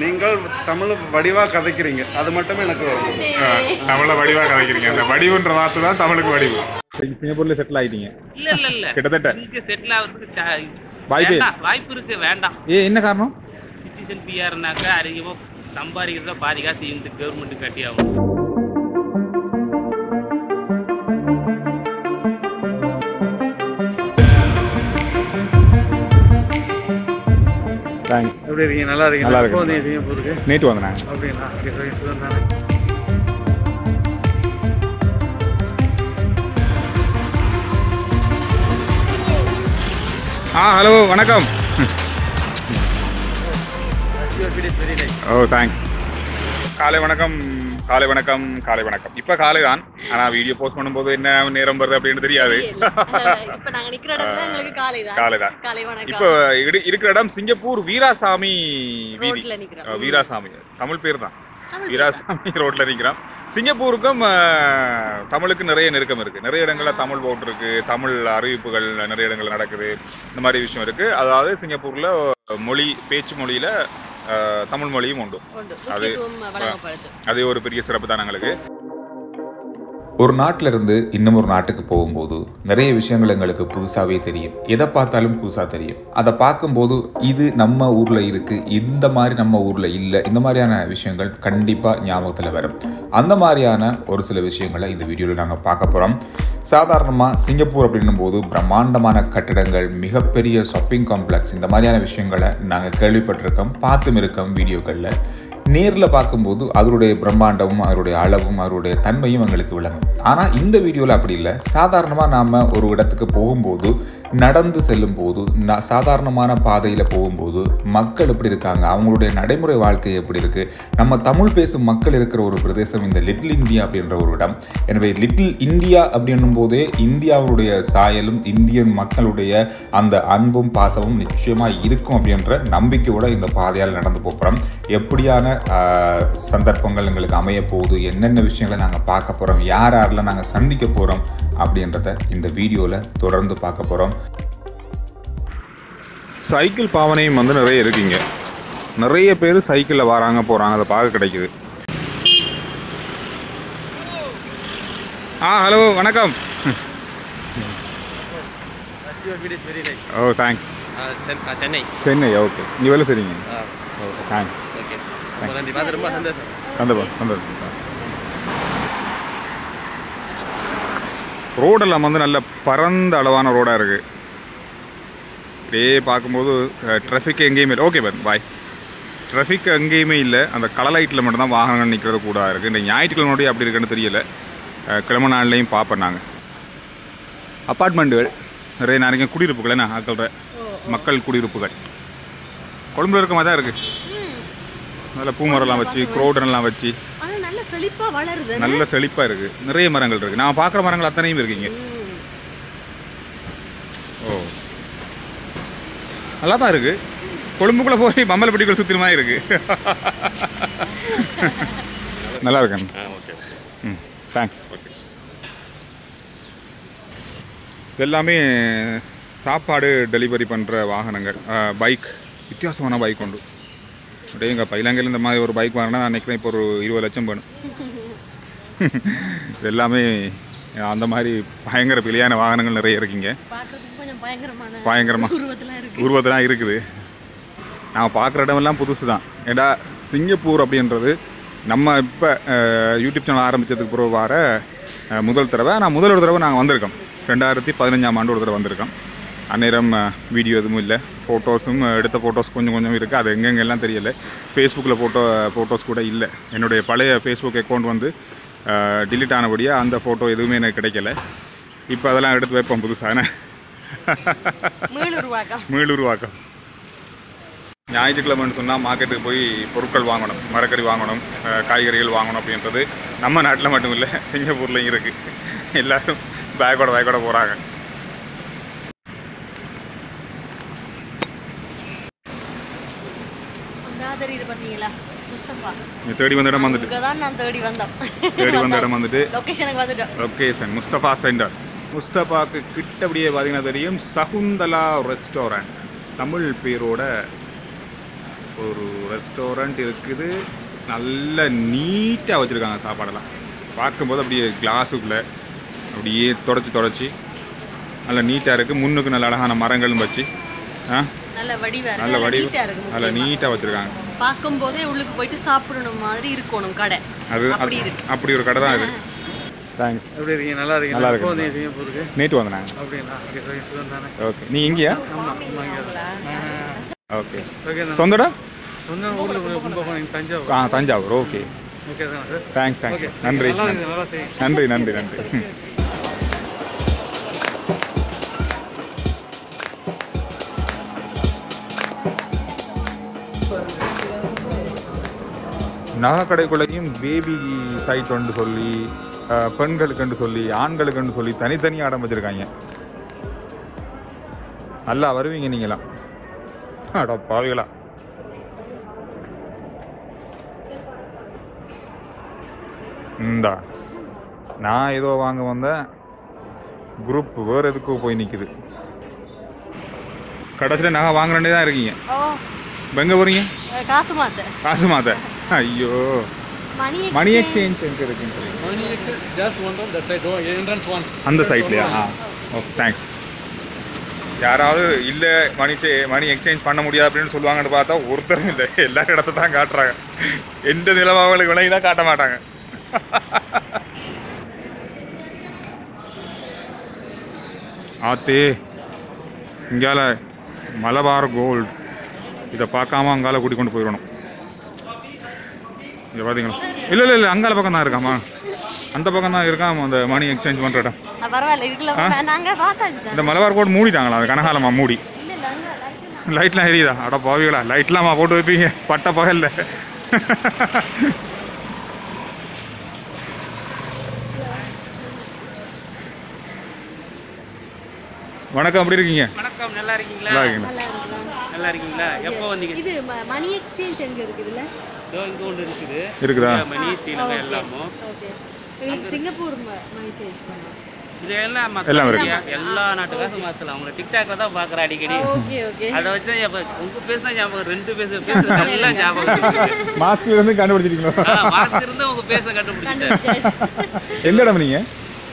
நீங்கள் தமிழ் வடிவா கதைக்கிறீங்க. அது மட்டுமே எனக்கு தமிழ வடிவா கதைக்கிறீங்க. அந்த வடிவுன்ற வார்த்தை தான் தமிழுக்கு வடிவு. சிங்கப்பூர்ல செட்டில் ஆயிட்டீங்க. இல்ல இல்ல இல்ல. கிட்டத்தட்ட. இங்க செட்டில் ஆகிறதுக்கு வாய்ப்பே வாய்ப்பு இருக்கு வேண்டாம் ஏ என்ன காரணம்? சிட்டிசன் பிஆர்னாக்கா அதிகமாக சம்பாதிக்கிறத பாதி காசு இந்த கவர்மெண்ட் கட்டி தேங்க்ஸ் எப்படி இருக்கீங்க? நல்லா இருக்கீங்க நல்லா வந்தீங்க சிங்கப்பூருக்கு நேற்று வந்தேன். அப்படிங்களா? ஆ ஹலோ வணக்கம். ஓ தேங்க்ஸ் காலை வணக்கம் காலை வணக்கம் காலை வணக்கம். இப்போ காலை தான் ஆனால் வீடியோ போஸ்ட் பண்ணும்போது என்ன நேரம் வருது அப்படின்னு தெரியாது. இப்ப நாங்க நிக்கிற இடத்துல எங்களுக்கு காலை தான். காலை தான் காலை வணக்கம். இப்போ இரு- இருக்கிற இடம் சிங்கப்பூர் வீராசாமி வீதி. நிக்கிறோம். வீராசாமி. தமிழ் பேர் தான். வீராசாமி ரோட்ல இருக்கிறோம் சிங்கப்பூருக்கும் தமிழுக்கு நிறைய நெருக்கம் இருக்கு. நிறைய இடங்கள்ல தமிழ் போட் இருக்கு. தமிழ் அறிவிப்புகள் நிறைய இடங்கள்ல நடக்குது. இந்த மாதிரி விஷயம் இருக்கு. அதாவது சிங்கப்பூர்ல மொழி பேச்சு மொழியில தமிழ் மொழியும் உண்டு. அது- அது ஒரு பெரிய சிறப்பு தான் எங்களுக்கு. ஒரு நாட்டிலிருந்து இன்னும் ஒரு நாட்டுக்கு போகும்போது நிறைய விஷயங்கள் எங்களுக்கு புதுசாகவே தெரியும். எதை பார்த்தாலும் புதுசாக தெரியும். அதை பார்க்கும்போது இது நம்ம ஊரில் இருக்குது இந்த மாதிரி நம்ம ஊரில் இல்லை இந்த மாதிரியான விஷயங்கள் கண்டிப்பாக ஞாபகத்தில் வரும். அந்த மாதிரியான ஒரு சில விஷயங்களை இந்த வீடியோவில் நாங்கள் பார்க்க போகிறோம் சாதாரணமாக சிங்கப்பூர் அப்படின்னும் போது பிரம்மாண்டமான கட்டிடங்கள் மிகப்பெரிய ஷாப்பிங் காம்ப்ளெக்ஸ் இந்த மாதிரியான விஷயங்களை நாங்கள் கேள்விப்பட்டிருக்கோம் பார்த்தும் இருக்கோம் வீடியோக்களில். நேரில் பார்க்கும்போது அதனுடைய பிரம்மாண்டமும் அதனுடைய அளவும் அதனுடைய தன்மையும் எங்களுக்கு விளங்கும். ஆனால் இந்த வீடியோவில் அப்படி இல்லை. சாதாரணமாக நாம் ஒரு இடத்துக்கு போகும்போது நடந்து செல்லும் போது ந சாதாரணமான பாதையில் போகும்போது மக்கள் எப்படி இருக்காங்க? அவங்களுடைய நடைமுறை வாழ்க்கை எப்படி இருக்குது நம்ம தமிழ் பேசும் மக்கள் இருக்கிற ஒரு பிரதேசம் இந்த லிட்டில் இந்தியா அப்படின்ற ஒரு இடம். எனவே லிட்டில் இந்தியா அப்படின்னும் போதே இந்தியாவுடைய சாயலும் இந்தியன் மக்களுடைய அந்த அன்பும் பாசமும் நிச்சயமாக இருக்கும் அப்படின்ற நம்பிக்கையோட இந்த பாதையால் நடந்து போகிறோம் எப்படியான சந்தர்ப்பங்கள் எங்களுக்கு அமைய போகுது? என்னென்ன விஷயங்களை நாங்கள் பார்க்க போகிறோம் யார் யாரெல்லாம் நாங்கள் சந்திக்க போகிறோம் அப்படின்றத இந்த வீடியோவில் தொடர்ந்து பார்க்க போகிறோம் சைக்கிள் பாவனையும் வந்து நிறைய இருக்குங்க. நிறைய பேர் சைக்கிளில் வராங்க போகிறாங்க அதை பார்க்க கிடைக்குது. ஆ ஹலோ வணக்கம். ஓ தேங்க்ஸ் சென்னை. சென்னை ஓகே நீ வேலை சரிங்க தேங்க்ஸ் ஓகே. ரொம்ப நன்றி. பார்த்து ரொம்ப சந்தோஷம். சந்தோஷம் சந்தோஷம் சார் ரோடெல்லாம் வந்து நல்ல பரந்த அளவான ரோடாக இருக்குது அப்படியே பார்க்கும்போது ட்ராஃபிக் எங்கேயுமே இல்லை. ஓகே பன் பாய் ட்ராஃபிக் எங்கேயுமே இல்லை. அந்த கலர் லைட்டில் மட்டும்தான் வாகனங்கள் நிற்கிறது கூட இருக்குது இந்த ஞாயிற்றுக்கிழமையோடய அப்படி இருக்குன்னு தெரியல. கிழமை நாள்லையும் பார்ப்பேன் நாங்கள் அப்பார்ட்மெண்ட்டுகள் நிறைய நிறைய குடியிருப்புகள் என்ன ஆக்கள்ற மக்கள் குடியிருப்புகள். கொழும்புல இருக்க மாதிரி தான் இருக்குது நல்ல பூமரம்லாம் வச்சு குரோடன்லாம் வச்சு. நல்ல செழிப்பாக இருக்குது நிறைய மரங்கள் இருக்குது நான் பார்க்குற மரங்கள் அத்தனையும் இருக்கீங்க ம். ஓ நல்லா தான் இருக்குது கொழும்புக்குள்ளே போய் மம்மலப்பட்டிக்குள்ள சுற்றுற மாதிரி இருக்குது நல்லா இருக்கேன். ஓகே. ம் தேங்க்ஸ் இது எல்லாமே சாப்பாடு டெலிவரி பண்ணுற வாகனங்கள். பைக் வித்தியாசமான பைக் உண்டு. அப்படியே எங்கள் பைலாங்கையில் இந்த மாதிரி ஒரு பைக் வாங்கினா நான் நினைக்கிறேன் இப்போ ஒரு இருபது லட்சம் வேணும் இது எல்லாமே அந்த மாதிரி பயங்கர பிழையான வாகனங்கள் நிறைய இருக்குங்க. பார்க்கறதுக்கு கொஞ்சம் பயங்கரமான பயங்கரமா. உருவத்துல இருக்கு. உருவத்தெல்லாம் இருக்குது. நான் பார்க்குற இடமெல்லாம் புதுசு தான். ஏடா சிங்கப்பூர் அப்படின்றது நம்ம இப்போ யூடியூப் சேனல் ஆரம்பித்ததுக்கு பிறகு வர முதல் தடவை நான் முதல் ஒரு தடவை நாங்கள் வந்திருக்கோம். ரெண்டாயிரத்தி பதினஞ்சாம் ஆண்டு ஒரு தடவை வந்திருக்கோம். அந்நேரம் வீடியோ எதுவும் இல்லை. ஃபோட்டோஸும் எடுத்த ஃபோட்டோஸ் கொஞ்சம் கொஞ்சம் இருக்குது அது எங்கெங்கெல்லாம் தெரியல. ஃபேஸ்புக்கில் ஃபோட்டோ ஃபோட்டோஸ் கூட இல்லை. என்னுடைய பழைய ஃபேஸ்புக் அக்கௌண்ட் வந்து டிலீட் ஆனபடியாக அந்த ஃபோட்டோ எதுவுமே எனக்கு கிடைக்கல. இப்போ அதெல்லாம் எடுத்து வைப்போம் புதுசான மீளுருவாக்கம். ஞாயிற்றுக்கிழமைன்னு சொன்னால் மார்க்கெட்டுக்கு போய் பொருட்கள் வாங்கணும் மரக்கறி வாங்கணும் காய்கறிகள் வாங்கணும் அப்படின்றது நம்ம நாட்டில் மட்டும் இல்லை சிங்கப்பூர்லேயும் இருக்குது எல்லாரும் பேக்கோட பேக்கோட போகிறாங்க அந்த தெரியுது பாத்தீங்களா முஸ்தபா நீ தேடி வந்த இடம் வந்துட்டு தான் நான் தேடி வந்தோம் தேடி வந்த இடம் வந்துட்டு லொகேஷனுக்கு வந்துட்டோம் லொக்கேஷன் முஸ்தபா சென்டர் முஸ்தபாக்கு கிட்டபடியே பார்த்தீங்கன்னா தெரியும் சகுந்தலா ரெஸ்டாரண்ட் தமிழ் பேரோட ஒரு ரெஸ்டாரண்ட் இருக்குது நல்ல நீட்டாக வச்சுருக்காங்க சாப்பாடெல்லாம் பார்க்கும்போது அப்படியே கிளாஸுக்குள்ளே அப்படியே தொடச்சி தொடச்சி நல்லா நீட்டாக இருக்குது முன்னுக்கு நல்ல அழகான மரங்களும் வச்சு ஆ நல்ல வடிவா நல்ல வடிவு நல்ல. நீட்டாக வச்சுருக்காங்க பார்க்கும் போதே உள்ளுக்கு போயிட்டு சாப்பிடணும் மாதிரி இருக்கணும் கடை. அது அப்படி இருக்கு. அப்படி ஒரு கடை தான் இது. தேங்க்ஸ் எப்படி இருக்கீங்க? நல்லா இருக்கீங்க நல்லா சிங்கப்பூருக்கு நேற்று வந்தாங்க அப்படிங்களா? ஓகே நீ எங்கேயா? ஆமாம் ஆமாம் இங்கே ஓகே. சொந்தடா? சொந்த ஊரில் தஞ்சாவூர். ஆ Thanjavur. Okay. Okay thanks thanks நன்றி. நல்லா இருக்கு நல்லா செய்யுங்க. நன்றி நன்றி நன்றி. நகைக்கடைக்குள்ளேயும் பேபி சைட் ஒன்று சொல்லி பெண்களுக்குன்னு சொல்லி ஆண்களுக்குன்னு சொல்லி தனித்தனியாக இடம் வச்சுருக்காங்க. நல்லா வருவீங்க நீங்களாம் அட பாவிகளா. இந்தா நான் ஏதோ வாங்க வந்தேன். குரூப் வேறு எதுக்கோ போய் நிற்குது கடைசியில் நகை வாங்கினே தான் இருக்கீங்க. இப்போ எங்கே போகிறீங்க காசு மாத்த காசு மாத்த ஐயோ மணி மணி எக்ஸ்சேஞ்ச் எங்கே இருக்குன்னு just one room, that side, oh, entrance one. அந்த சைட்லையா ஆ. ஓகே தேங்க்ஸ் யாராவது இல்லை மணி மணி எக்ஸ்சேஞ்ச் பண்ண முடியாது அப்படின்னு சொல்லுவாங்கன்னு பார்த்தா ஒருத்தரும் இல்லை. எல்லா இடத்த தான் காட்டுறாங்க. எந்த நிலவாங்களுக்கு விலையும் தான் காட்ட மாட்டாங்க. ஆத்தே இங்கால மலபார் கோல்டு இதை பார்க்காம அங்கால கூட்டி கொண்டு போயிடணும். இங்கே பார்த்தீங்களா இல்லை இல்லை இல்லை அங்கால பக்கம் தான் இருக்காமா அந்த பக்கம் தான் இருக்காம அந்த மணி எக்ஸ்சேஞ்ச் பண்ணுற இடம் இந்த மலபார் கோட் மூடிட்டாங்களா? அது கனகாலமா மூடி. லைட்லாம் எரியுதா? அட பாவிகளா லைட்லாமா போட்டு வைப்பீங்க. பட்ட பகல்ல. வணக்கம் எப்படி இருக்கீங்க? வணக்கம் நல்லா இருக்கீங்களா? நல்லா இருக்கீங்க. நல்லா? நல்லா இருக்கீங்களா எப்போ வந்தீங்க? இது மணி எக்ஸ்சேஞ்ச் எங்க இருக்குதுல்ல? இதோ இங்க ஒன்று இருக்குது. இருக்குதா? மணி ஸ்ரீலங்கா எல்லாமும் ஓகே. எங்களுக்கு சிங்கப்பூர் மணி சேஞ்ச் பண்ணலாம் இது எல்லாம் எல்லாம் மக்கள் இருக்கு. எல்லா நாட்டுக்காரும் மாற்றலாம் அவங்க டிக்டாக்ல தான் பார்க்குறேன் அடிக்கடி. Okay okay. அதை வச்சு உங்க பேசுனா ஞாபகம் ரெண்டு பேச பேசுறது எல்லாம் ஞாபகம். மாஸ்க்ல இருந்து கண்டுபிடிச்சிட்டீங்களா? ஆ, மாஸ்க் இருந்து உங்க பேச கண்டுபிடிச்சிட்டேன். எந்த இடம் நீங்க?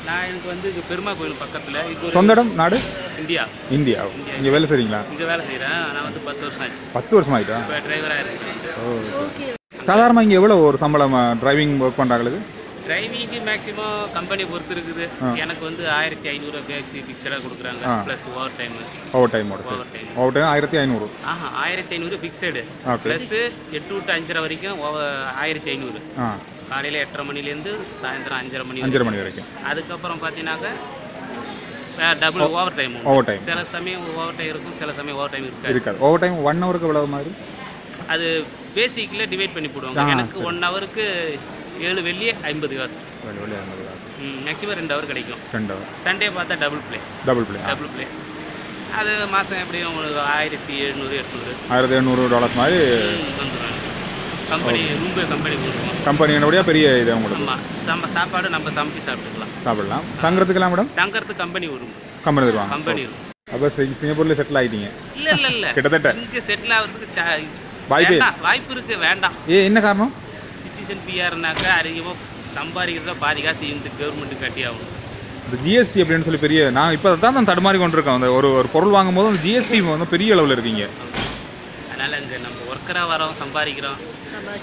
நான் எனக்கு வந்து இங்க பெருமா கோயில் பக்கத்துல இது சொந்த இடம் நாடு? இந்தியா. இந்தியா. இங்க வேலை செய்றீங்களா? இங்க வேலை செய்றேன். நான் வந்து பத்து வருஷம் ஆச்சு. பத்து வருஷம் ஆயிட்டா? இப்போ டிரைவராக இருக்கேன். சாதாரணமாக இங்கே எவ்வளோ ஒரு சம்பளம் டிரைவிங் ஒர்க் பண்ணுறாங்களுக்கு டிரைவிங்க்கு மேக்ஸிமம் கம்பெனி பொறுத்து இருக்குது. எனக்கு வந்து ஆயிரத்தி ஐநூறு பேக்ஸி ஃபிக்ஸடாக கொடுக்குறாங்க. Plus overtime overtime overtime overtime ஆயிரத்தி ஐநூறு. ஆஹா ஆயிரத்தி ஐநூறு ஃபிக்ஸடு ப்ளஸ் எட்டு டு அஞ்சரை வரைக்கும் ஆயிரத்தி ஐநூறு. காலையில் எட்டரை மணிலேருந்து சாயந்தரம் அஞ்சரை மணி அஞ்சரை. மணி வரைக்கும். அதுக்கப்புறம் பார்த்தீங்கன்னாக்க டபுள் ஓவர் டைம் overtime. சில சமயம் ஓவர் டைம் இருக்கும் சில சமயம் ஓவர் டைம் இருக்காது. இருக்காது. ஓவர் டைம் ஒன் ஹவருக்கு எவ்வளவு மாதிரி அது பேசிக்கில் டிவைட் பண்ணி போடுவாங்க. எனக்கு. ஒன் ஹவருக்கு ஏழு வெள்ளி ஐம்பது காசு. வெளி வெளியே ஐம்பது காசு. மேக்ஸிமம் ரெண்டு ஹவர் கிடைக்கும். ரெண்டு ஹவர் சண்டே பார்த்தா double play double play double play அது மாதம் எப்படியும் உங்களுக்கு ஆயிரத்தி எழுநூறு எட்நூறு. ஆயிரத்தி எழுநூறு டாலர்ஸ் மாதிரி வந்துடும் கம்பெனி ரூம்பு கம்பெனி கொடுக்கும் கம்பெனியோடய பெரிய இது உங்களுக்கு. ஆமாம் நம்ம சாப்பாடு நம்ம சமைச்சு சாப்பிட்டுக்கலாம். சாப்பிடலாம். தங்குறதுக்கெல்லாம் மேடம்? தங்கறதுக்கு கம்பெனி வரும். கம்பெனி தருவாங்க. கம்பெனி இருக்கும் அப்போ சிங்கப்பூரில் செட்டில் ஆகிட்டீங்க இல்லை இல்லை இல்லை. கிட்டத்தட்ட. இங்கே செட்டில் ஆகிறதுக்கு வாய்ப்பே வாய்ப்பு இருக்கு வேண்டாம். ஏ என்ன காரணம்? சிட்டிசன் பிஆர்னாக்கா அதிகமாக சம்பாதிக்கிறதுல பாதி காசு இந்த கவர்மெண்ட்டு கட்டி ஆகணும். இந்த ஜிஎஸ்டி அப்படின்னு சொல்லி பெரிய நான் இப்போ தான் நான் தடுமாறி கொண்டிருக்கேன் அந்த ஒரு ஒரு பொருள் வாங்கும்போது அந்த ஜிஎஸ்டி வந்து பெரிய அளவில் இருக்கீங்க. அதனால் இங்கே நம்ம ஒர்க்கராக வரோம் சம்பாதிக்கிறோம்.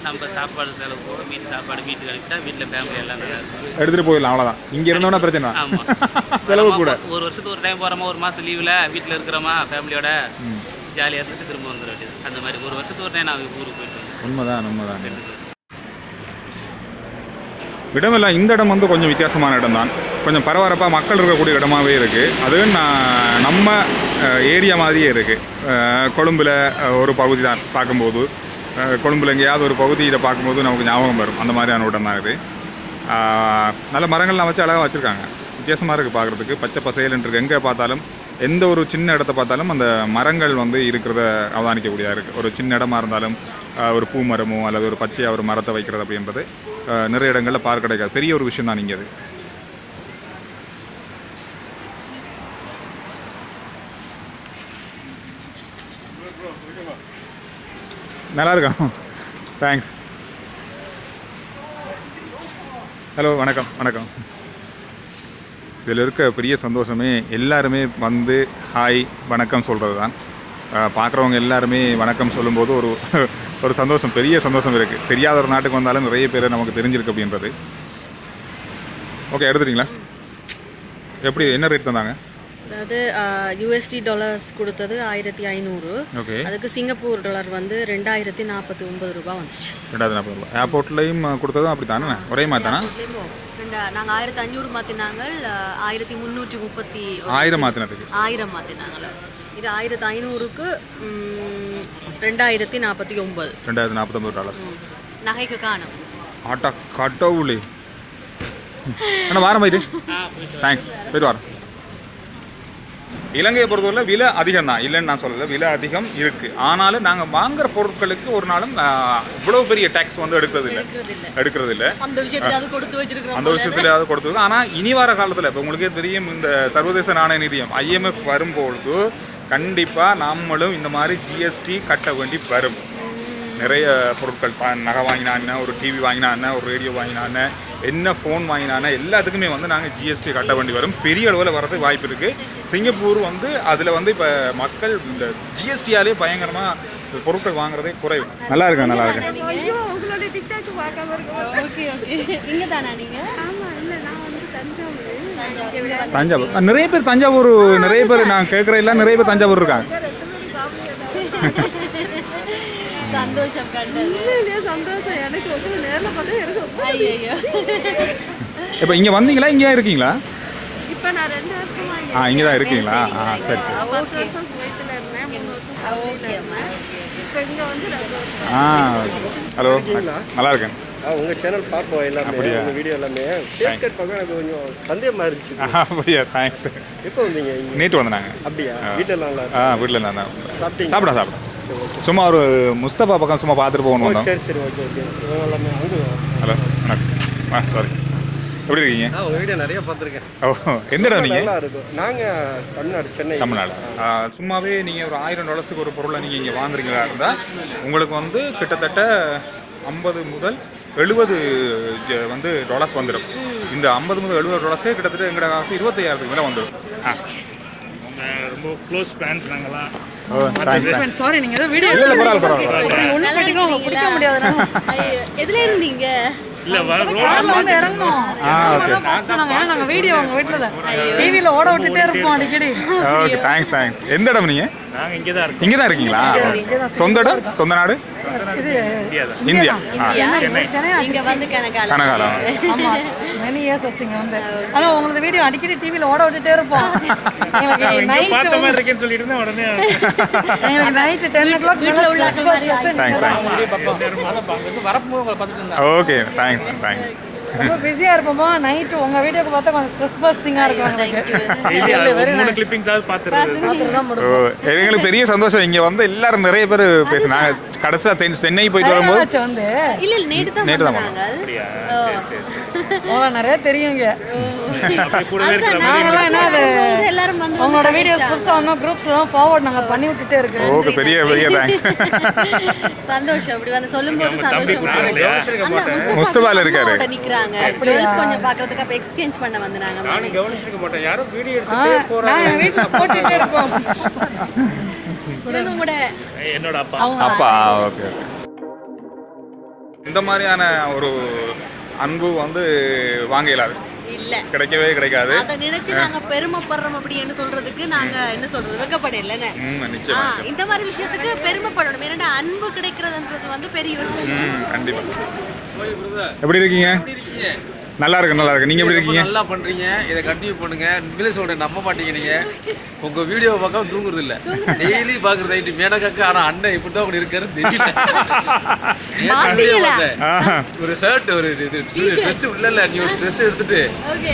நம்ம சாப்பாடு செலவு போக வீட்டு சாப்பாடு வீட்டுக்கு அனுப்பிட்டா வீட்டில் ஃபேமிலி எல்லாம் நல்லா இருக்கும். எடுத்துகிட்டு போயிடலாம் அவ்வளோதான் இங்கே இருந்தோன்னா பிரச்சனை ஆமாம் செலவு கூட. ஒரு வருஷத்துக்கு ஒரு டைம் போகிறோமா ஒரு மாதம் லீவில் வீட்டில் இருக்கிறோமா ஃபேமிலியோட. ஜாலியாக இருந்துட்டு திரும்ப வந்துட வேண்டியது அந்த மாதிரி ஒரு வருஷத்துக்கு ஒரு டைம் நான் ஊருக்கு போயிட்டு உண்மைதான் உண்மைதான் இடமெல்லாம் இந்த இடம் வந்து கொஞ்சம் வித்தியாசமான இடம் தான் கொஞ்சம் பரபரப்பாக மக்கள் இருக்கக்கூடிய இடமாவே இருக்குது அது நான் நம்ம ஏரியா மாதிரியே இருக்குது கொழும்பில் ஒரு பகுதி தான் பார்க்கும்போது கொழும்பில் எங்கேயாவது ஒரு பகுதி இதை பார்க்கும்போது நமக்கு ஞாபகம் வரும். அந்த மாதிரியான இடம் தான் இது நல்ல மரங்கள்லாம் வச்சு அழகாக வச்சுருக்காங்க. வித்தியாசமாக இருக்குது பார்க்குறதுக்கு. பச்சை பசேலுன்னு எங்கே பார்த்தாலும் எந்த ஒரு சின்ன இடத்த பார்த்தாலும் அந்த மரங்கள் வந்து இருக்கிறத அவதானிக்கக்கூடியதாக இருக்குது ஒரு சின்ன இடமா இருந்தாலும் ஒரு பூ மரமோ அல்லது ஒரு பச்சையாக ஒரு மரத்தை வைக்கிறது அப்படின்றது நிறைய இடங்களில் பார்க்க கிடைக்காது. பெரிய ஒரு விஷயம் தான் நீங்கள் அது. நல்லா இருக்கா? தேங்க்ஸ் ஹலோ வணக்கம் வணக்கம். இதில் இருக்க பெரிய சந்தோஷமே எல்லாருமே வந்து ஹாய் வணக்கம் சொல்கிறது தான் பார்க்குறவங்க எல்லாருமே வணக்கம் சொல்லும்போது ஒரு ஒரு சந்தோஷம் பெரிய சந்தோஷம் இருக்குது தெரியாத ஒரு நாட்டுக்கு வந்தாலும் நிறைய பேர் நமக்கு தெரிஞ்சிருக்கு அப்படின்றது. ஓகே எடுத்துட்டீங்களா? எப்படி என்ன ரேட் தந்தாங்க? அதாவது யூஎஸ்டி டாலர்ஸ் கொடுத்தது ஆயிரத்தி ஐநூறு. ஓகே. அதுக்கு சிங்கப்பூர் டாலர் வந்து ரெண்டாயிரத்தி நாற்பத்தி ஒன்பது ரூபாய் வந்துச்சு. ரெண்டாயிரத்தி நாற்பது ரூபா. ஏர்போர்ட்லேயும் கொடுத்ததும் அப்படி தானே ஒரே மாதிரி தானே? நாங்கள் ஆயிரத்தி அஞ்சூறு மாற்றினாங்க ஆயிரத்தி முந்நூற்றி முப்பத்தி ஆயிரம் மாற்றினதுக்கு ஆயிரம் மாற்றினாங்கள இது ஆயிரத்தி ஐநூறுக்கு ரெண்டாயிரத்தி நாற்பத்தி ஒன்பது. ரெண்டாயிரத்தி நாற்பத்தொம்பது டாலர்ஸ் நகைக்கு காணும். ஆட்டா கடவுளே அண்ணா வாரம் போயிட்டு. தேங்க்ஸ் போயிட்டு வரேன் இலங்கையை பொறுத்தவரை விலை அதிகம் தான் இல்லைன்னு நான் சொல்லலை. விலை அதிகம் இருக்குது ஆனாலும் நாங்கள் வாங்குற பொருட்களுக்கு ஒரு நாளும் ஆஹ், இவ்வளவு பெரிய டேக்ஸ் வந்து எடுக்கிறது இல்லை எடுக்கிறது இல்லை அந்த கொடுத்து அந்த விஷயத்துலயாவது கொடுத்தது ஆனால் இனி வர காலத்தில் இப்போ உங்களுக்கே தெரியும் இந்த சர்வதேச நாணய நிதியம் ஐஎம்எஃப் வரும்பொழுது கண்டிப்பாக நம்மளும் இந்த மாதிரி ஜிஎஸ்டி கட்ட வேண்டி வரும். நிறைய பொருட்கள் ப- நகை வாங்கினான்னு ஒரு டிவி வாங்கினான்னு ஒரு ரேடியோ வாங்கினான்னு என்ன ஃபோன் வாங்கினான்னு எல்லாத்துக்குமே வந்து நாங்கள் ஜிஎஸ்டி கட்ட வேண்டி வரும். பெரிய அளவில் வரதுக்கு வாய்ப்பு இருக்குது சிங்கப்பூர் வந்து அதில் வந்து இப்போ மக்கள் இந்த ஜிஎஸ்டியாலே பயங்கரமாக பொருட்கள் வாங்குறதே குறைவு. நல்லா இருக்கேன் நல்லா இருக்கேன். தஞ்சாவூர். நிறைய பேர் தஞ்சாவூர் நிறைய பேர் நான் கேட்குற எல்லாம் நிறைய பேர் தஞ்சாவூர் இருக்காங்க. சந்தோஷம் கண்டது. உண்மையிலேயே சந்தோஷம். எனக்கு வந்து நேர்ல பார்த்தா எனக்கு ரொம்ப ஐயோ இப்போ இங்கே வந்தீங்களா இங்கே இருக்கீங்களா? இப்ப நான் ரெண்டு வருஷமா ஆ இங்கே தான் இருக்கீங்களா? ஆ சரி. சரி பத்து வருஷம் குவைத்துல இருந்தேன். மூணு வருஷம் சவுதியில இருந்தேன். இப்ப இங்க வந்து ரெண்டு வருஷம். ஆ ஹலோ? நல்லா இருக்கேன். உங்கள் சேனல் பார்ப்போம் எல்லாமே? உங்கள் வீடியோ எல்லாமே. ஃபேஸ் கட் பார்க்க எனக்கு கொஞ்சம் சந்தேகமாக இருந்துச்சு. அப்படியா? தேங்க்ஸ் எப்போ வந்தீங்க நேற்று வந்தாங்க அப்படியா? வீட்டில் நல்லா ஆ வீட்டில் நான் சாப்பிட்டீங்க சாப்பிட சாப்பிட சும்மா ஒரு முஸ்தபா பக்கம் சும்மா பார்த்துட்டு போகணும் சரி சரி ஓகே ஓகே. எல்லாமே ஹலோ வணக்கம். ஆ சாரி எப்படி இருக்கீங்க? உங்கள் வீடியோ நிறைய பார்த்துருக்கேன். ஓ எந்த இடம் நீங்கள் நல்லா இருக்கும். நாங்கள் தமிழ்நாடு சென்னை. தமிழ்நாடு. சும்மாவே நீங்கள் ஒரு ஆயிரம் டாலர்ஸுக்கு ஒரு பொருளை நீங்கள் இங்கே வாங்குறீங்களா இருந்தால் உங்களுக்கு வந்து கிட்டத்தட்ட ஐம்பது முதல் எழுபது வந்து டாலர்ஸ் வந்துடும் இந்த ஐம்பது முதல் எழுபது டாலர்ஸே கிட்டத்தட்ட எங்களோட காசு இருபத்தையாயிரத்துக்கு மேலே வந்துடும் ஆ. ரொம்ப க்ளோஸ் ஃபேன்ஸ் சாரி நீங்க ஏதோ வீடியோ இல்லை பரவாயில்ல பிடிக்க முடியாது எதுல இருந்தீங்க? இல்லை வர கார்ல வந்து இறங்கணும். ஆ ஓகே. சொன்னாங்க. நாங்க வீடியோ உங்க வீட்டுல டிவில ஓட விட்டுட்டே இருப்போம் அடிக்கடி. ஓகே தேங்க்ஸ் தேங்க்ஸ் எந்த இடம் நீங்கள் நாங்கள் இங்கே தான் இருக்கோம் இங்கே தான் இருக்கீங்களா சொந்த இடம்? சொந்த நாடு? இந்தியா? இங்க வந்து கனகாலம். மெனி இயர்ஸ் வச்சுங்க வந்து. ஆனா உங்களது வீடியோ அடிக்கடி டிவில ஓட விட்டுட்டே இருப்போம். பார்த்த மாதிரி இருக்கேன்னு சொல்லிட்டு இருந்தேன் உடனே எங்களுக்கு நைட் டென் ஓ கிளாக் வீட்டுல உள்ள தேங்க்ஸ் தேங்க்ஸ் வரப்போ உங்களை பார்த்துட்டு ஓகே தேங்க்ஸ் தேங்க்ஸ் ரொம்ப பிஸியா இருப்போமா? நைட் உங்க வீடியோக்கு பார்த்தா கொஞ்சம் ஸ்ட்ரெஸ் பஸ்டிங்கா இருக்கும் எங்களுக்கு எங்களுக்கு பெரிய சந்தோஷம். இங்க வந்து எல்லாரும் நிறைய பேர் பேசினாங்க கடைசியா தென் சென்னை போயிட்டு வரும்போது வந்து? இல்ல இல்ல நேத்து தான் நேத்து தான் வந்தாங்க. அப்படியா? சரி சரி சரி. உங்களை நிறைய தெரியுங்க. எல்லாரும் வந்து உங்களோட வீடியோஸ் புதுசா வந்தோம் குரூப்ஸ் எல்லாம் ஃபார்வர்ட் நாங்க பண்ணி விட்டுட்டே இருக்கோம். ஓகே பெரிய பெரிய தேங்க்ஸ் சந்தோஷம் அப்படி வந்து சொல்லும்போது தம்பி சந்தோஷம். கூப்பிட்டாங்க இல்லையா? அந்த முஸ்தபால இருக்காரு. கேர்ள்ஸ் கொஞ்சம் பாக்குறதுக்கு அப்ப எக்ஸ்சேஞ்ச் பண்ண வந்தாங்க நானும் கவனிச்சிருக்க மாட்டேன். யாரும் வீடியோ ஆ, நான் என் வீட்டுல போட்டுட்டே இருக்கோம் இவங்க கூட என்னோட அப்பா. அப்பா ஓகே ஓகே. இந்த மாதிரியான ஒரு அன்பு வந்து வாங்க இயலாது. இல்ல. கிடைக்கவே கிடைக்காது. அத நினைச்சு நாங்க பெருமைப்படுறோம் அப்படின்னு சொல்றதுக்கு நாங்க என்ன சொல்றது? வெக்கப்பட இல்லைன்னு ம் ஆ, நிச்சயமா. இந்த மாதிரி விஷயத்துக்கு பெருமைப்படணும். ஏன்னா அன்பு கிடைக்கிறதுன்றது வந்து பெரிய ஒரு விஷயம் ம் கண்டிப்பா எப்படி இருக்கீங்க? 耶 நல்லா இருக்கு நல்லா இருக்கு. நீங்க எப்படி இருக்கீங்க? நல்லா பண்றீங்க. இதை கண்டினியூ பண்ணுங்க. உண்மையிலே சொல்றேன் நம்ப மாட்டீங்க நீங்க. உங்க வீடியோ பார்க்காம தூங்குறது இல்ல டெய்லி பாக்குறது நைட்டு மேனக்காக்கு ஆனா அண்ணன் இப்படிதான் அப்படி இருக்காரு தெரியல. ஒரு ஷர்ட் ஒரு இது ட்ரெஸ் இல்ல இல்ல நீ ஒரு ட்ரெஸ் எடுத்துட்டு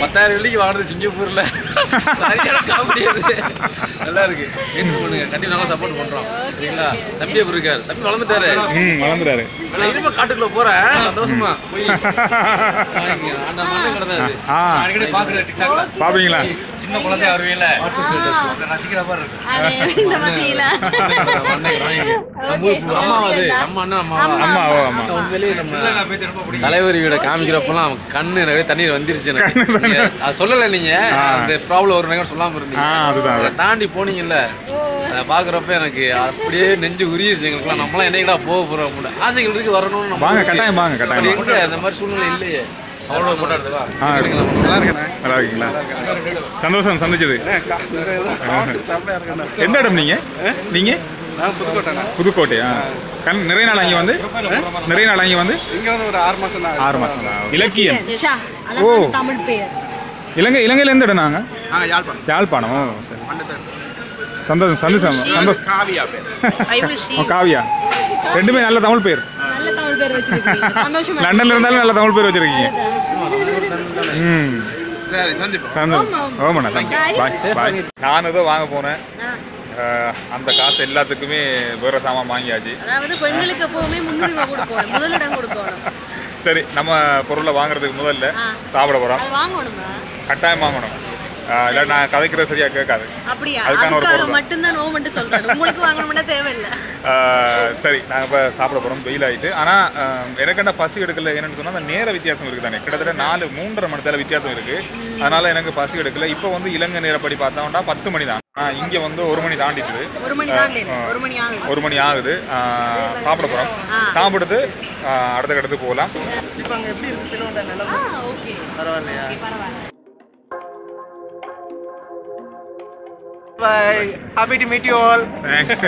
பத்தாயிரம் வெள்ளிக்கு வாங்கினது சிங்கப்பூர்ல. நல்லா இருக்கு. என்ன பண்ணுங்க. கண்டிப்பா நாங்க சப்போர்ட் பண்றோம். சரிங்களா? தம்பி எப்படி இருக்காரு தம்பி வளர்ந்துட்டாரு. ம் வளர்ந்துறாரு நான் இனிமே காட்டுக்குள்ள போறேன். சந்தோஷமா. போய் பார்ப்பீங்களா சின்ன குழந்தை வருவீங்கள ரசிக்கிற மாதிரி இருக்கு தலைவர் வீட காமிக்கிறப்பெல்லாம் கண்ணு நிறைய தண்ணீர் வந்துருச்சு எனக்கு சொல்லல நீங்க. அந்த ப்ராப்ளம் ஒரு சொல்லாம இருந்தீங்க. தாண்டி போனீங்கல்ல. அதை பாக்குறப்ப எனக்கு அப்படியே நெஞ்சு உரியுச்சு எங்களுக்குலாம் நம்மளாம் என்னைக்கடா போக போறோம் அப்படின்னு. ஆசைகள் இருக்கு வரணும்னு வாங்க. கட்டாயம் வாங்க, அந்த மாதிரி சூழ்நிலை இல்லையே. நல்லா இருக்கண்ணே நல்லா இருக்கீங்களா சந்தோஷம் சந்திச்சது. எந்த இடம் நீங்க? நீங்க? நான் புதுக்கோட்டைண்ணே. புதுக்கோட்டையா கண் நிறைய நாள் அங்கே வந்து? நிறைய நாள் அங்கே வந்து? இங்க வந்து ஒரு ஆறு மாசம் ஆறு இலக்கியம். பெயர். இலங்கை இலங்கையில எந்த இடம் நாங்க? ஆ யாழ்ப்பாணம். யாழ்ப்பாணம். ஓ, சரி. சந்தோஷம் சந்தோஷம் சந்தோஷம். ஓ, காவியா. ரெண்டுமே நல்ல தமிழ் பேர் நல்ல தமிழ் பேர் வச்சிருக்கீங்க. சந்தோஷமா லண்டன்ல இருந்தாலும் நல்ல தமிழ் பேர் வச்சிருக்கீங்க. ம். சரி சந்திப்போம். சந்தோஷம் ஓமண்ணா பாய் பாய் நான் ஏதோ வாங்க போனேன். அந்த காசு எல்லாத்துக்குமே வேற சாமான் வாங்கியாச்சு. அதாவது பெண்களுக்கு எப்பவுமே முன்னுரிமை கொடுக்கணும். முதலிடம் கொடுக்கணும். சரி நம்ம பொருளை வாங்குறதுக்கு முதல்ல சாப்பிட போறோம். வாங்கணுமா? கட்டாயம் வாங்கணும். இல்லை நான் கதைக்கிறது சரியா கேட்காது. அப்படியா? அதுக்கான ஒரு. மட்டும்தான் நோமென்ட்டு சொல்றேன். உங்களுக்கு வாங்கணும்னா தேவையில்லை. சரி நாங்கள் இப்போ சாப்பிட போகிறோம் வெயில் ஆகிட்டு ஆனால் எனக்கு என்ன பசி எடுக்கல என்னன்னு சொன்னால் அந்த நேர வித்தியாசம் இருக்குது தானே. கிட்டத்தட்ட நாலு மூன்றரை மணி நேரம் வித்தியாசம் இருக்குது அதனால் எனக்கு பசி எடுக்கல. இப்போ வந்து இலங்கை நேரப்படி பார்த்தோம்னா பத்து மணி தான். ஆனால் இங்கே வந்து ஒரு மணி தாண்டிட்டுது. ஒரு மணி தான் ஒரு மணி ஆகுது. ஒரு மணி ஆகுது. ஆஹ் சாப்பிட போகிறோம் சாப்பிடுட்டு ஆஹ் அடுத்த கட்டத்துக்கு போகலாம். இப்போ அங்க எப்படி இருக்கு? ஓகே. பரவாயில்லையா? Bye happy to meet you all thanks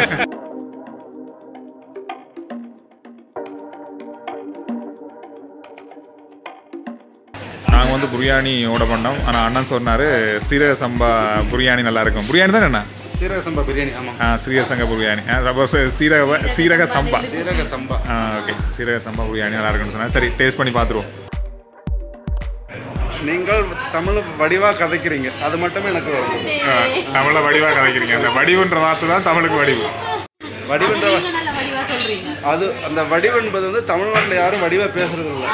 நாங்கள் வந்து பிரியாணி ஆர்டர் பண்ணோம். ஆனால் அண்ணன் சொன்னார் சீரக சம்பா பிரியாணி நல்லா இருக்கும் பிரியாணி தானே என்ன சீரக சம்பா பிரியாணி ஆமாம் ஆ சீரக சங்க பிரியாணி. சீரக சீரக சம்பா சீரக சம்பா ஆ ஓகே. சீரக சம்பா பிரியாணி நல்லா இருக்குன்னு சொன்னா சரி டேஸ்ட் பண்ணி பார்த்துருவோம் நீங்கள் தமிழ் வடிவா கதைக்கிறீங்க. அது மட்டுமே எனக்கு தமிழ வடிவாக கதைக்கிறீங்க. அந்த வடிவுன்ற வார்த்தை தான் தமிழுக்கு வடிவு. வடிவென்ற நல்ல வடிவா சொல்றீங்க. அது அந்த வடிவு என்பது வந்து தமிழ்நாட்டில் யாரும் வடிவா பேசுறது இல்லை.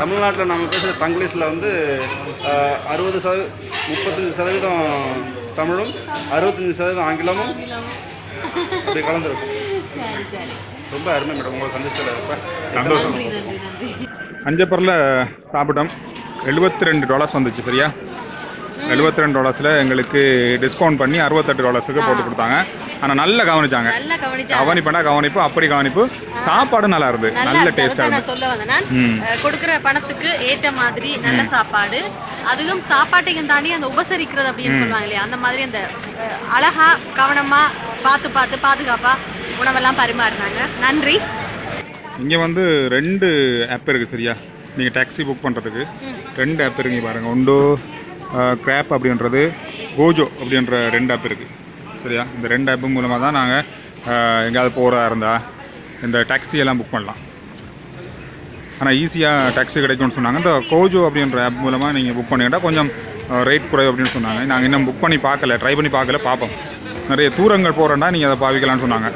தமிழ்நாட்டில் நம்ம பேசுகிற தங்கிலீஷில் வந்து அறுபது சதவீ முப்பத்தஞ்சு சதவீதம் தமிழும் அறுபத்தஞ்சு சதவீதம் ஆங்கிலமும். அப்படி கலந்துருக்கும். ரொம்ப அருமை மேடம் உங்களை சந்திச்சதில். ரொம்ப சந்தோஷம் அஞ்சப்பரில் சாப்பிட்டோம். எழுபத்தி ரெண்டு டாலர்ஸ் வந்துச்சு சரியா? எழுபத்தி ரெண்டு டாலர்ஸில் எங்களுக்கு டிஸ்கவுண்ட் பண்ணி அறுபத்தெட்டு டாலர்ஸுக்கு போட்டு கொடுத்தாங்க. ஆனால் நல்லா கவனிச்சாங்க. கவனிப்பேனா கவனிப்பு அப்படி கவனிப்பு. சாப்பாடு நல்லா இருந்து நல்லா அதுதான் இருந்து சொல்ல வந்தேன். நான். ம். அஹ், கொடுக்கிற பணத்துக்கு ஏற்ற மாதிரி நல்ல சாப்பாடு. அதுவும் சாப்பாட்டையும் தாண்டி அந்த உபசரிக்கிறது அப்படின்னு சொல்லுவாங்க இல்லையா? அந்த மாதிரி அந்த அழகா கவனமா பார்த்து பார்த்து பாதுகாப்பா உணவெல்லாம் பரிமாறினாங்க. நன்றி. இங்கே வந்து ரெண்டு ஆப் இருக்குது சரியா? நீங்கள் டாக்ஸி புக் பண்ணுறதுக்கு ரெண்டு ஆப் இருக்குங்க பாருங்கள் ஒன்று கிராப் அப்படின்றது கோஜோ அப்படின்ற ரெண்டு ஆப் இருக்குது சரியா? இந்த ரெண்டு ஆப் மூலமாக தான் நாங்கள் எங்கேயாவது போகிறதா இருந்தால் இந்த டாக்ஸியெல்லாம் புக் பண்ணலாம். ஆனால் ஈஸியாக டாக்ஸி கிடைக்கும்னு சொன்னாங்க. இந்த கோஜோ அப்படின்ற ஆப் மூலமாக நீங்கள் புக் பண்ணிக்கிட்டால் கொஞ்சம் ரேட் குறைவு அப்படின்னு சொன்னாங்க. நாங்கள் இன்னும் புக் பண்ணி பார்க்கல ட்ரை பண்ணி பார்க்கல பார்ப்போம். நிறைய தூரங்கள் போகிறேன்னா நீங்கள் அதை பாவிக்கலாம்னு சொன்னாங்க.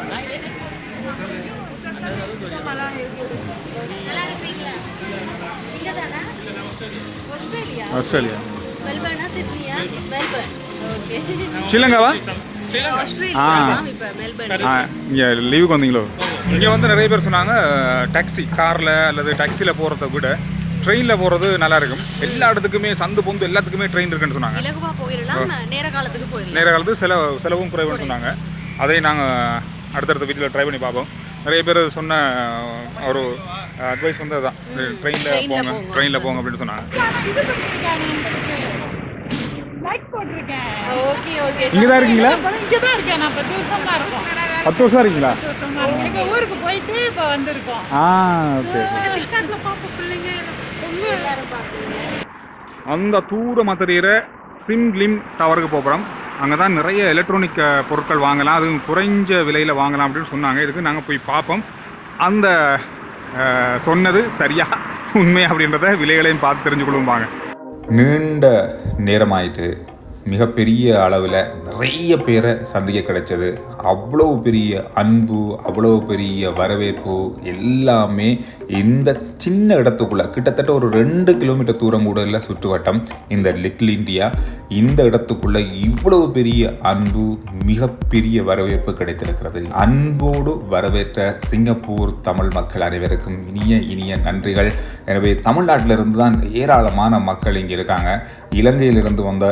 ஓகே. ஸ்ரீலங்காவா? இங்கே லீவுக்கு வந்தீங்களோ? இங்கே வந்து நிறைய பேர் சொன்னாங்க டாக்ஸி காரில் அல்லது டாக்ஸியில் போகிறத விட ட்ரெயினில் போகிறது நல்லா இருக்கும். எல்லா இடத்துக்குமே சந்து பொந்து எல்லாத்துக்குமே ட்ரெயின் இருக்குன்னு சொன்னாங்க. நேர காலத்துக்கு நேர செலவு செலவும் குறைவுன்னு சொன்னாங்க. அதை நாங்கள் அடுத்தடுத்த வீட்டில் ட்ரை பண்ணி பார்ப்போம். நிறைய பேர் சொன்ன ஒரு அட்வைஸ் வந்து அதுதான் ட்ரெயினில் போங்க. ட்ரெயினில் போங்க அப்படின்னு சொன்னாங்க. லைட் போட்டிருக்கேன். Okay okay. இங்கே தான் இருக்கீங்களா? இங்கே தான் இருக்கேன். நான் பத்து வருஷமா இருக்கோம். பத்து வருஷம் இருக்கீங்களா? ஊருக்கு போயிட்டு இப்போ வந்திருக்கோம். ஆ ஓகே அந்த தூரமாக தெரிகிற சிம் லிம் டவருக்கு போகிறோம் அங்கே தான் நிறைய எலக்ட்ரானிக் பொருட்கள் வாங்கலாம். அதுவும் குறைஞ்ச விலையில் வாங்கலாம் அப்படின்னு சொன்னாங்க. இதுக்கு நாங்கள் போய் பார்ப்போம். அந்த சொன்னது சரியா உண்மை அப்படின்றத விலைகளையும் பார்த்து தெரிஞ்சுக்கொள்ளும் வாங்க. நீண்ட நேரமாயிட்டு மிகப்பெரிய அளவில் நிறைய பேரை சந்திக்க கிடைச்சது. அவ்வளோ பெரிய அன்பு அவ்வளோ பெரிய வரவேற்பு எல்லாமே இந்த சின்ன இடத்துக்குள்ளே கிட்டத்தட்ட ஒரு ரெண்டு கிலோமீட்டர் தூரம் கூட இல்லை சுற்றுவட்டம் இந்த லிட்டில் இந்தியா இந்த இடத்துக்குள்ளே இவ்வளவு பெரிய அன்பு மிகப்பெரிய வரவேற்பு கிடைத்திருக்கிறது. அன்போடு வரவேற்ற சிங்கப்பூர் தமிழ் மக்கள் அனைவருக்கும் இனிய இனிய நன்றிகள். எனவே தமிழ்நாட்டிலிருந்து தான் ஏராளமான மக்கள் இங்கே இருக்காங்க. இலங்கையிலிருந்து வந்த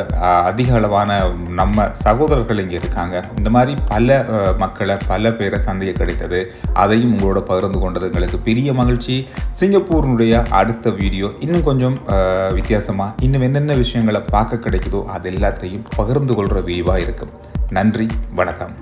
அதிக அளவான நம்ம சகோதரர்கள் இங்கே இருக்காங்க. இந்த மாதிரி பல மக்களை பல பேரை சந்திக்க கிடைத்தது. அதையும் உங்களோட பகிர்ந்து கொண்டது எங்களுக்கு பெரிய மகிழ்ச்சி. சிங்கப்பூரினுடைய அடுத்த வீடியோ இன்னும் கொஞ்சம் வித்தியாசமாக இன்னும் என்னென்ன விஷயங்களை பார்க்க கிடைக்குதோ அது எல்லாத்தையும் பகிர்ந்து கொள்கிற வீடியோவாக இருக்கும். நன்றி வணக்கம்.